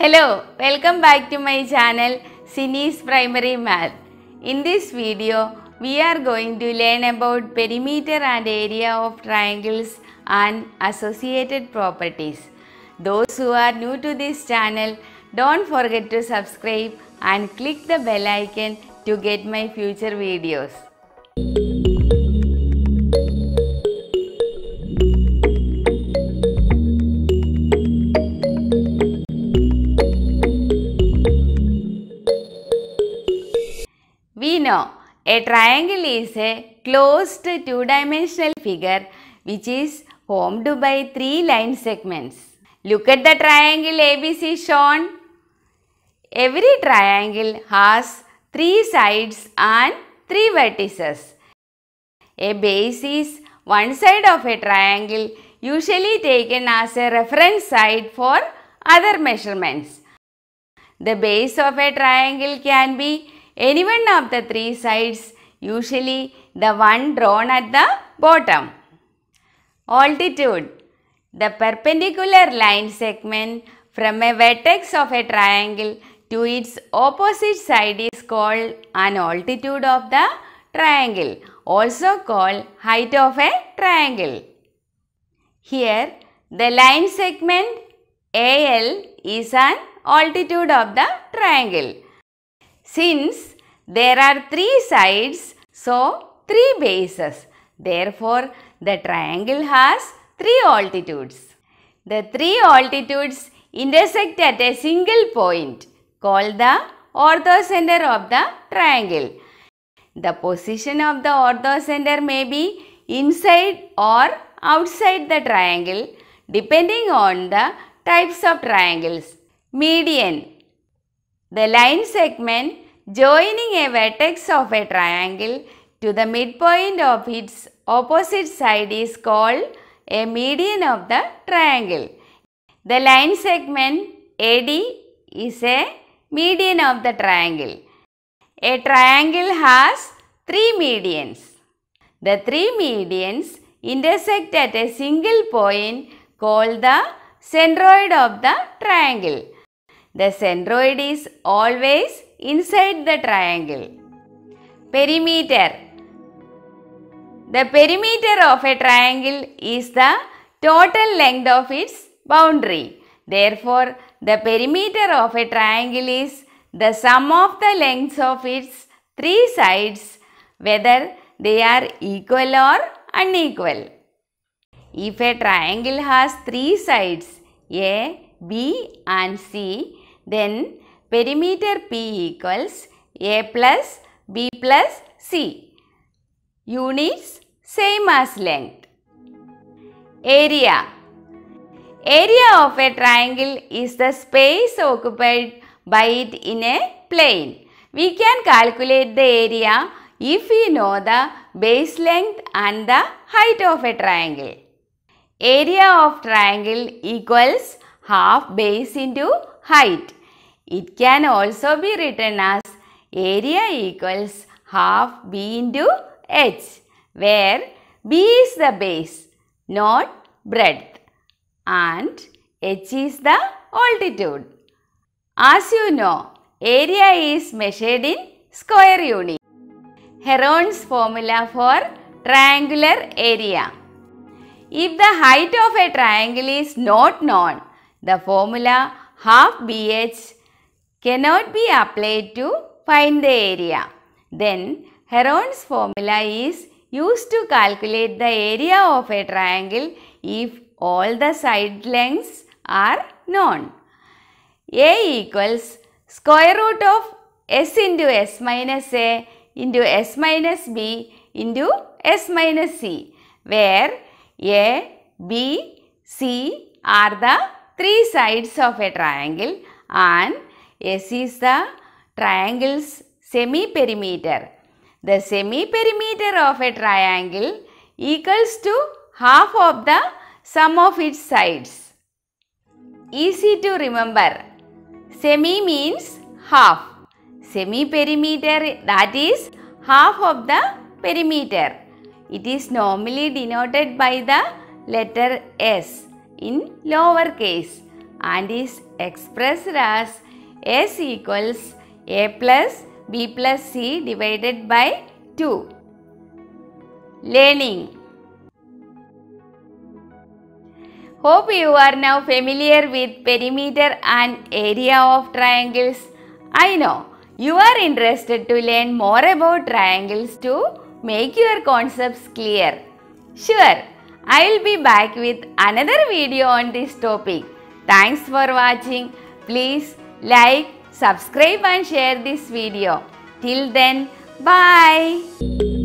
Hello, welcome back to my channel Sinny's Primary Math. In this video, we are going to learn about perimeter and area of triangles and associated properties. Those who are new to this channel, don't forget to subscribe and click the bell icon to get my future videos. We know a triangle is a closed two-dimensional figure which is formed by three line segments. Look at the triangle ABC shown. Every triangle has three sides and three vertices. A base is one side of a triangle usually taken as a reference side for other measurements. The base of a triangle can be any one of the three sides, usually the one drawn at the bottom. Altitude The perpendicular line segment from a vertex of a triangle to its opposite side is called an altitude of the triangle, also called height of a triangle. Here, the line segment AL is an altitude of the triangle. Since there are three sides, so three bases. Therefore, the triangle has three altitudes. The three altitudes intersect at a single point called the orthocenter of the triangle. The position of the orthocenter may be inside or outside the triangle depending on the types of triangles. Median the line segment joining a vertex of a triangle to the midpoint of its opposite side is called a median of the triangle. The line segment AD is a median of the triangle. A triangle has three medians. The three medians intersect at a single point called the centroid of the triangle. The centroid is always inside the triangle. Perimeter The perimeter of a triangle is the total length of its boundary. Therefore, the perimeter of a triangle is the sum of the lengths of its three sides whether they are equal or unequal. If a triangle has three sides A, B and C, then perimeter P equals A plus B plus C. Units same as length. Area Area of a triangle is the space occupied by it in a plane. We can calculate the area if we know the base length and the height of a triangle. Area of triangle equals half base into height. It can also be written as area equals half b into h where b is the base not breadth and h is the altitude. As you know, area is measured in square unit. Heron's formula for triangular area. If the height of a triangle is not known, the formula half bh cannot be applied to find the area. Then Heron's formula is used to calculate the area of a triangle if all the side lengths are known. A equals square root of s into s minus a into s minus b into s minus c where a, b, c are the three sides of a triangle and s is the triangle's semi-perimeter. The semi-perimeter of a triangle equals to half of the sum of its sides. Easy to remember. Semi means half. Semi-perimeter that is half of the perimeter. It is normally denoted by the letter S in lower case and is expressed as S equals A plus B plus C divided by 2. Learning Hope you are now familiar with perimeter and area of triangles. I know you are interested to learn more about triangles to make your concepts clear. Sure, I will be back with another video on this topic. Thanks for watching. Please like, subscribe and share this video. Till then, bye.